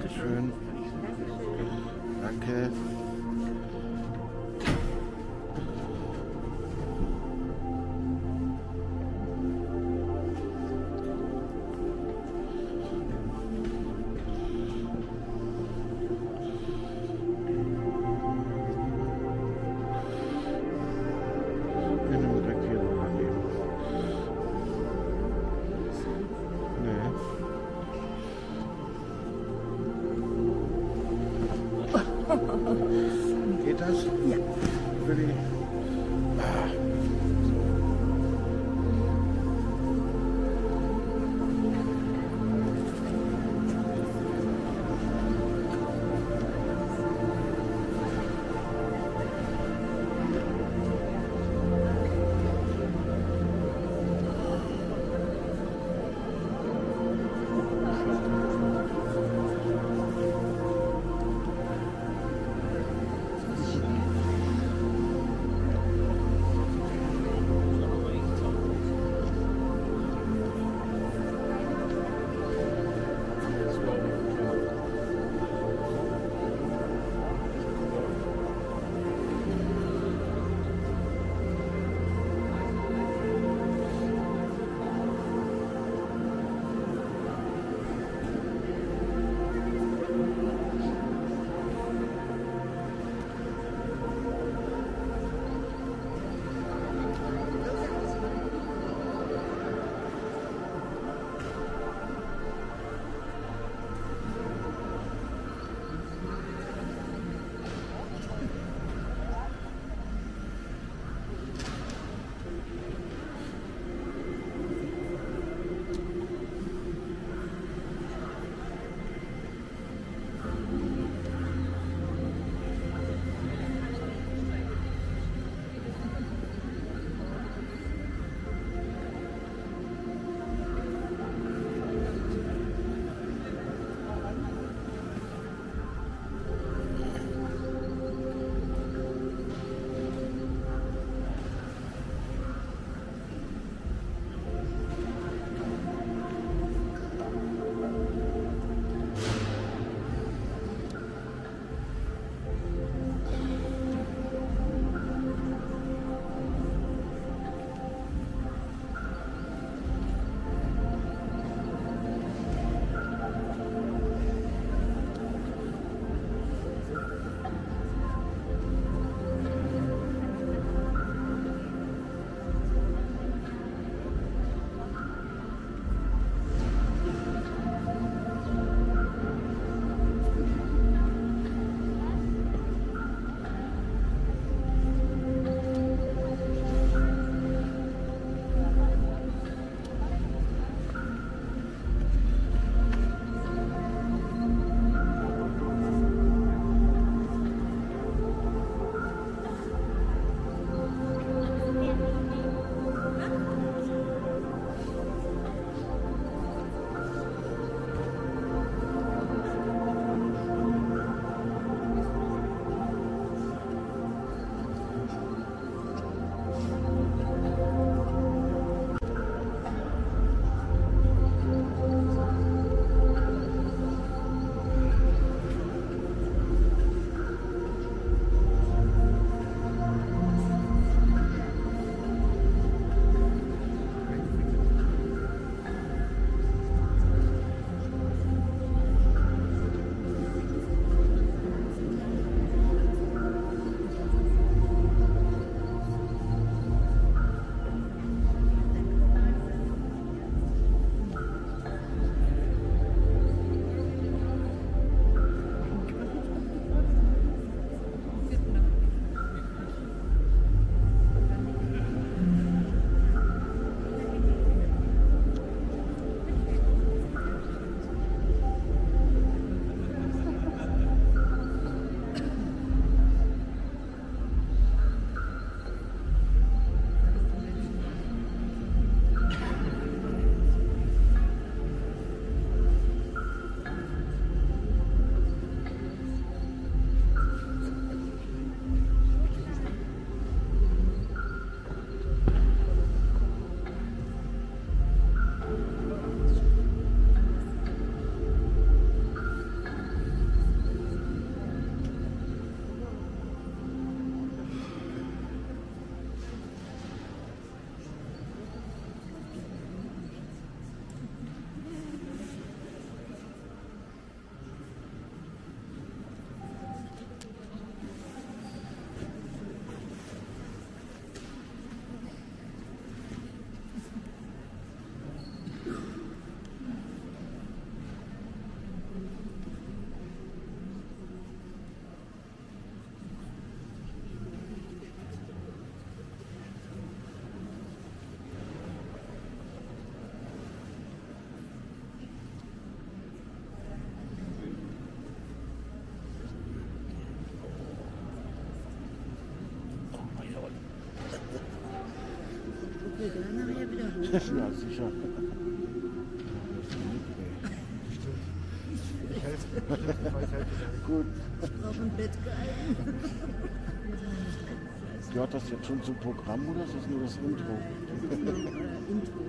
Dankeschön. Danke. Ja, sicher. Ich. Gut. Ich brauche ein Bett geil. Gehört das jetzt schon zum Programm oder ist das nur das Intro? Intro.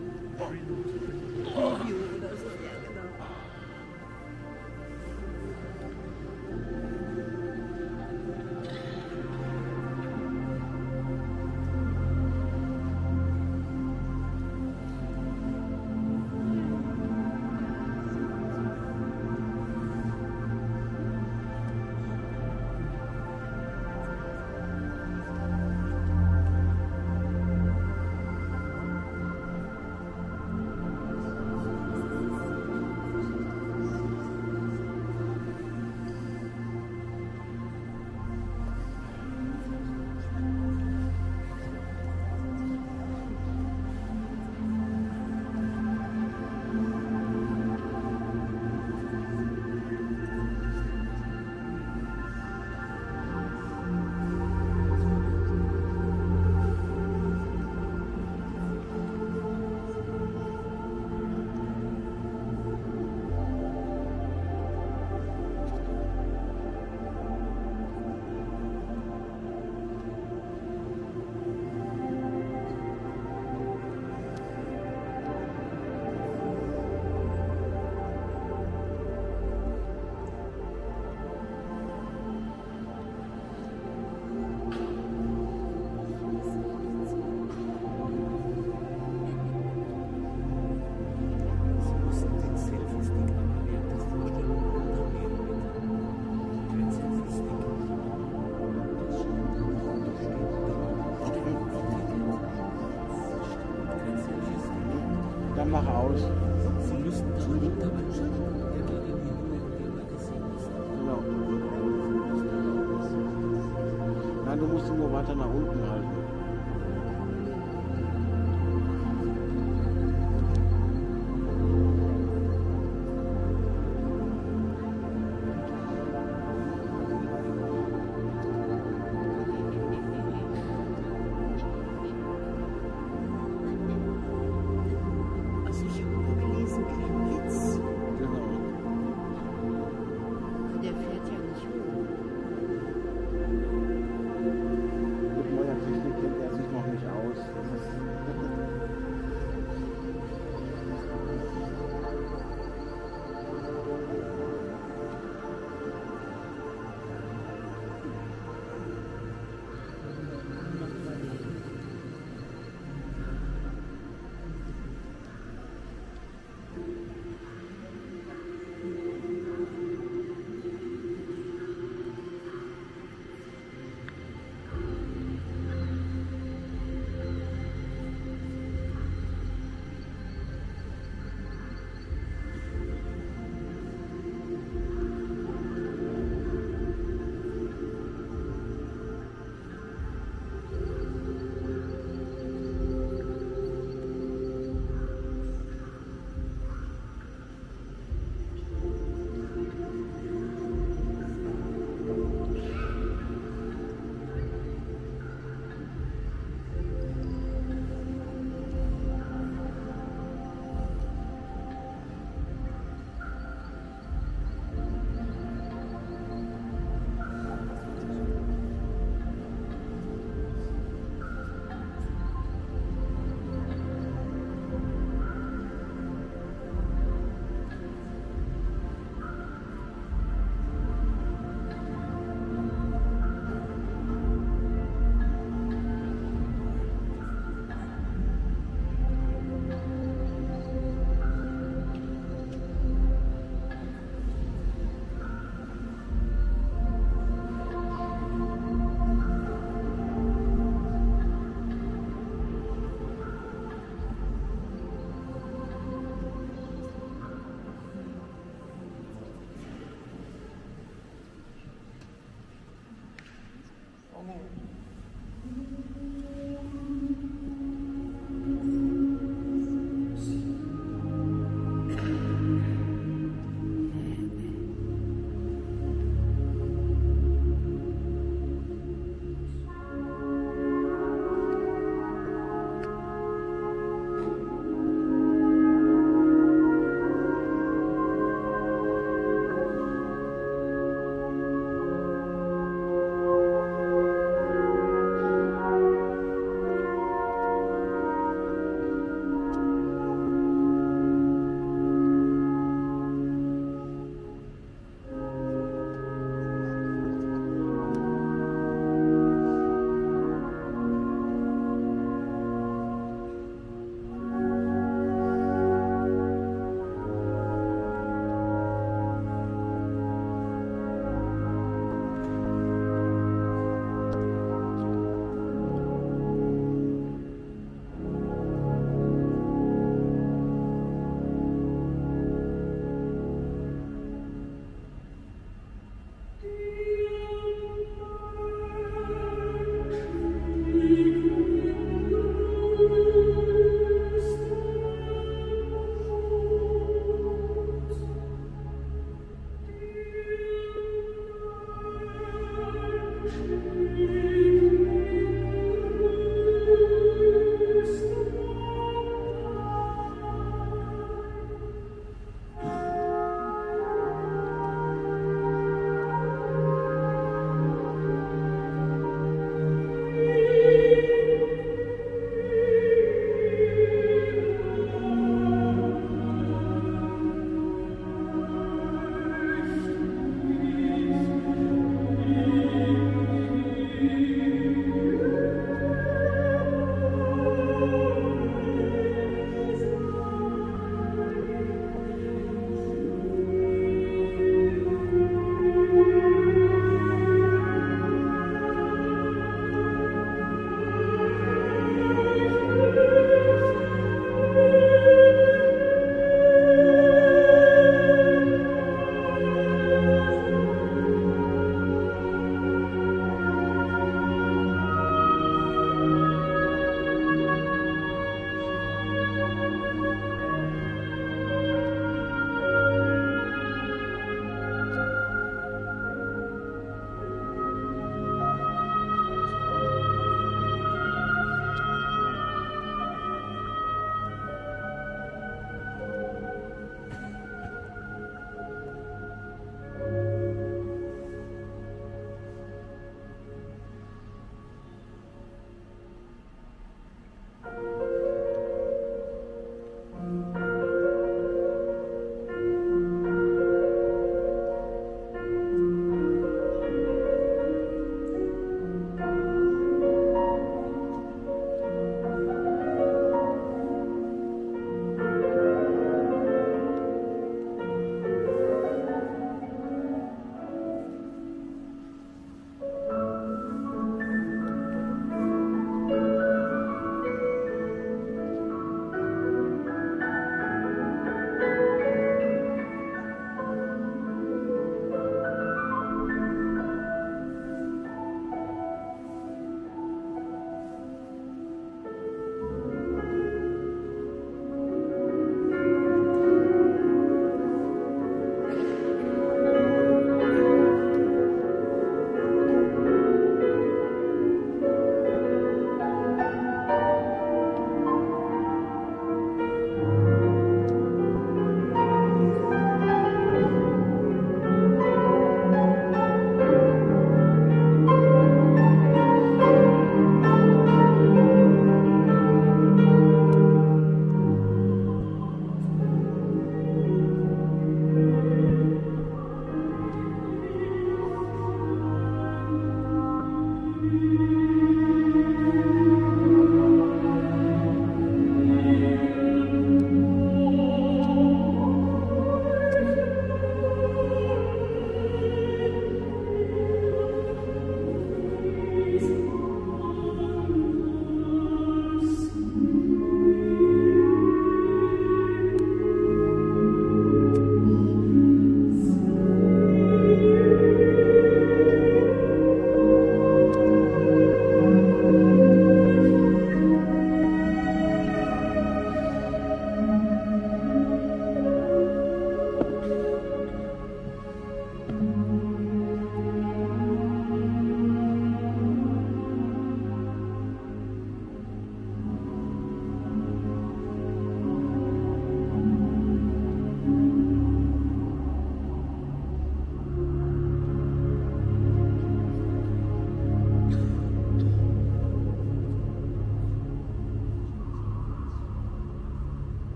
Warte mal.